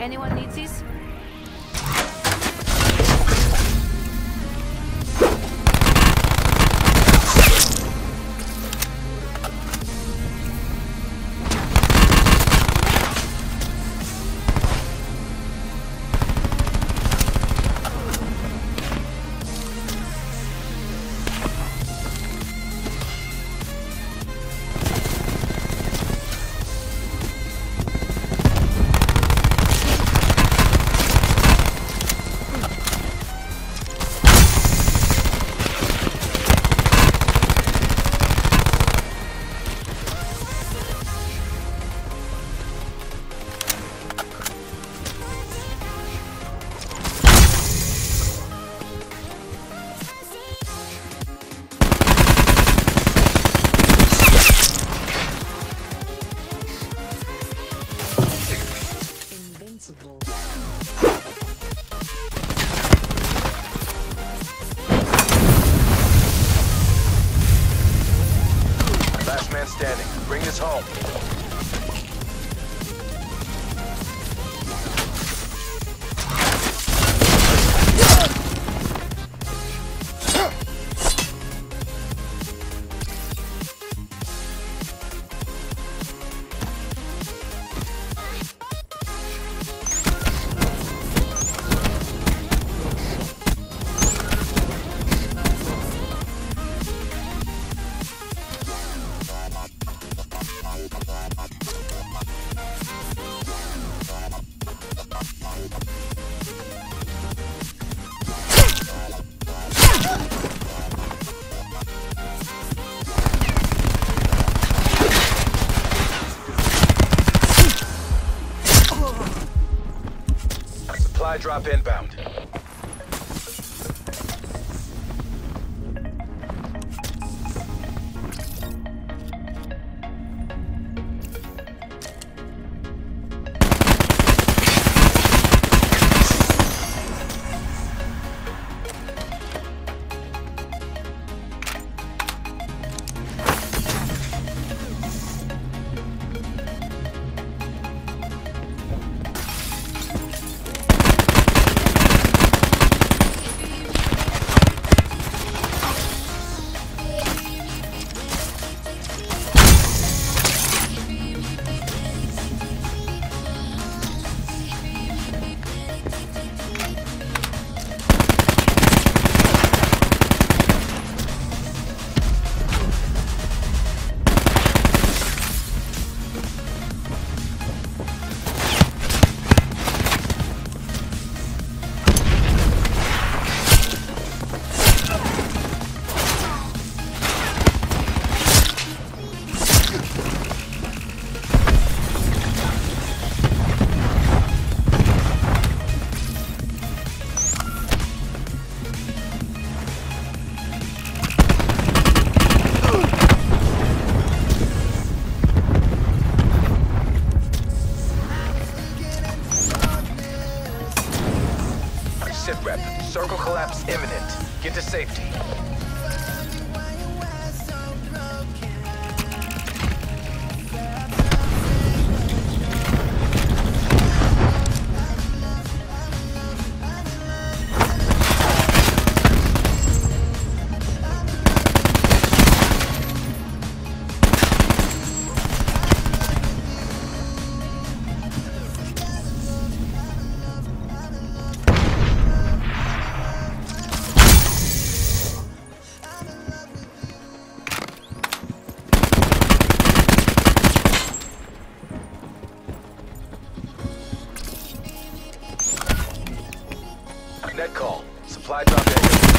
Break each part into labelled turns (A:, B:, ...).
A: Anyone needs these?
B: Supply drop Net call. Supply drop in.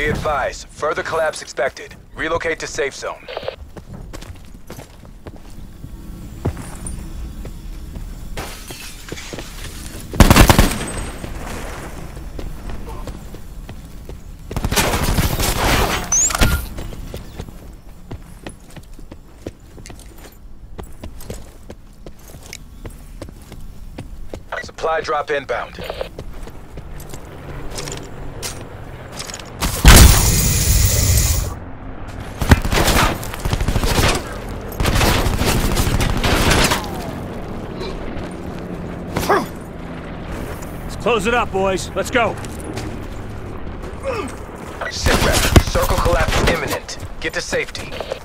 B: Inbound.
A: advised, further collapse expected. Relocate to safe zone. Supply drop inbound.
C: Close it up, boys. Let's go.
A: Sit rep. Circle collapse imminent. Get to safety.